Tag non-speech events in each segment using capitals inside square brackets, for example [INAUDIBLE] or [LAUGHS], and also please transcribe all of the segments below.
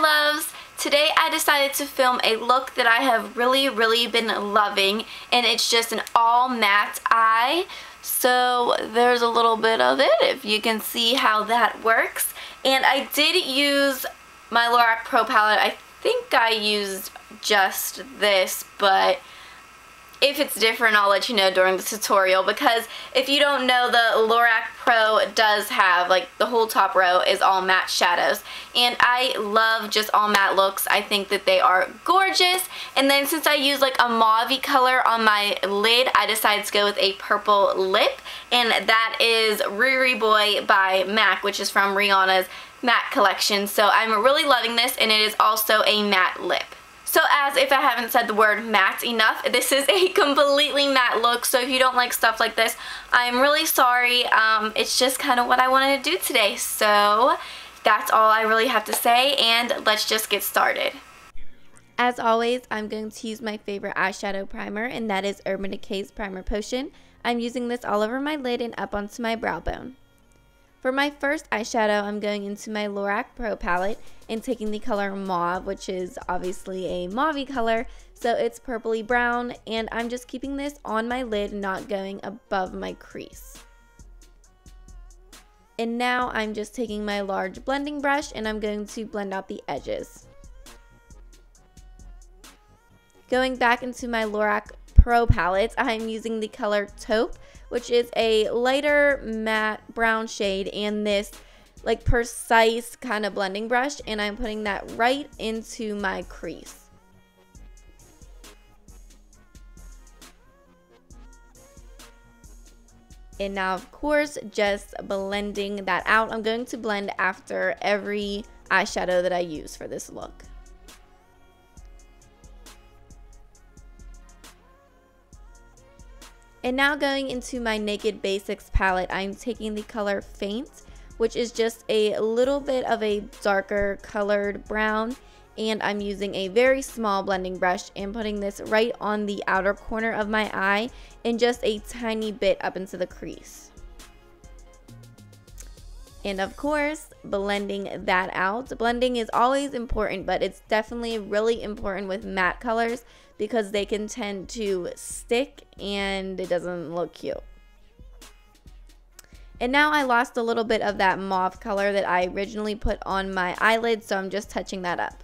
loves. Today I decided to film a look that I have really, really been loving and it's just an all matte eye. So there's a little bit of it if you can see how that works. And I did use my Lorac Pro palette. I think I used just this, but if it's different, I'll let you know during the tutorial because if you don't know, the Lorac Pro does have, like, the whole top row is all matte shadows. And I love just all matte looks. I think that they are gorgeous. And then since I use, like, a mauve color on my lid, I decided to go with a purple lip. And that is Riri Boy by MAC, which is from Rihanna's matte collection. So I'm really loving this, and it is also a matte lip. So as if I haven't said the word matte enough, this is a [LAUGHS] completely matte look. So if you don't like stuff like this, I'm really sorry. Um, it's just kind of what I wanted to do today. So that's all I really have to say and let's just get started. As always, I'm going to use my favorite eyeshadow primer and that is Urban Decay's Primer Potion. I'm using this all over my lid and up onto my brow bone. For my first eyeshadow, I'm going into my Lorac Pro palette and taking the color Mauve, which is obviously a mauve color, so it's purpley brown, and I'm just keeping this on my lid, not going above my crease. And now I'm just taking my large blending brush and I'm going to blend out the edges. Going back into my Lorac Pro palette, I'm using the color Taupe which is a lighter matte brown shade and this like precise kind of blending brush and I'm putting that right into my crease. And now, of course, just blending that out. I'm going to blend after every eyeshadow that I use for this look. And now going into my Naked Basics palette, I'm taking the color Faint, which is just a little bit of a darker colored brown. And I'm using a very small blending brush and putting this right on the outer corner of my eye and just a tiny bit up into the crease. And of course, blending that out. Blending is always important, but it's definitely really important with matte colors because they can tend to stick and it doesn't look cute. And now I lost a little bit of that mauve color that I originally put on my eyelid, so I'm just touching that up.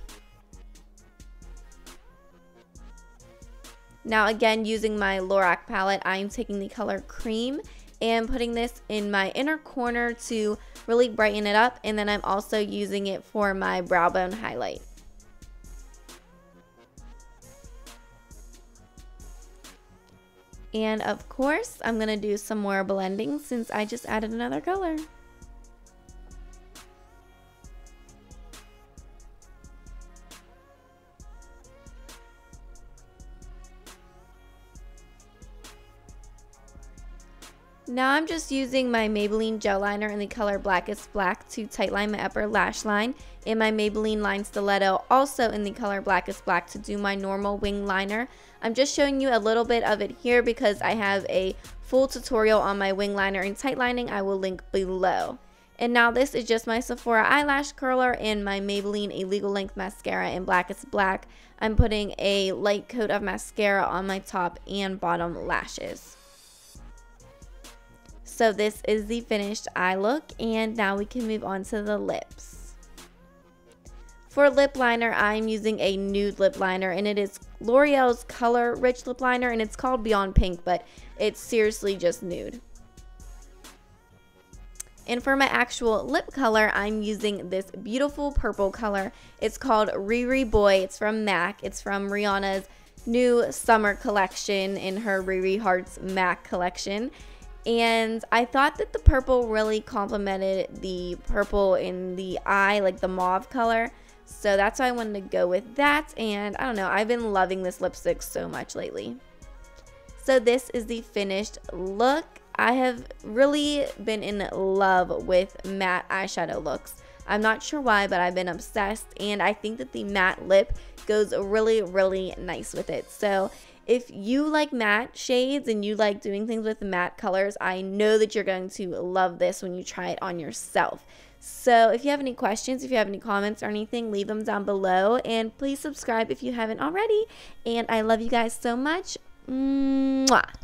Now again, using my Lorac palette, I'm taking the color Cream and putting this in my inner corner to really brighten it up. And then I'm also using it for my brow bone highlight. And of course, I'm going to do some more blending since I just added another color. Now I'm just using my Maybelline gel liner in the color Blackest Black to tightline my upper lash line and my Maybelline Line Stiletto also in the color Blackest Black to do my normal wing liner. I'm just showing you a little bit of it here because I have a full tutorial on my wing liner and tight lining I will link below. And now this is just my Sephora eyelash curler and my Maybelline Illegal Length Mascara in Blackest Black. I'm putting a light coat of mascara on my top and bottom lashes. So this is the finished eye look and now we can move on to the lips. For lip liner, I'm using a nude lip liner and it is L'Oreal's Colour Riche Lip Liner and it's called Beyond Pink, but it's seriously just nude. And for my actual lip color, I'm using this beautiful purple color. It's called Riri Boy. It's from MAC. It's from Rihanna's new summer collection in her Riri Hearts MAC collection and I thought that the purple really complemented the purple in the eye, like the mauve color. So that's why I wanted to go with that. And I don't know, I've been loving this lipstick so much lately. So this is the finished look. I have really been in love with matte eyeshadow looks. I'm not sure why, but I've been obsessed. And I think that the matte lip goes really, really nice with it. So if you like matte shades and you like doing things with matte colors, I know that you're going to love this when you try it on yourself. So if you have any questions, if you have any comments or anything, leave them down below. And please subscribe if you haven't already. And I love you guys so much. Mwah.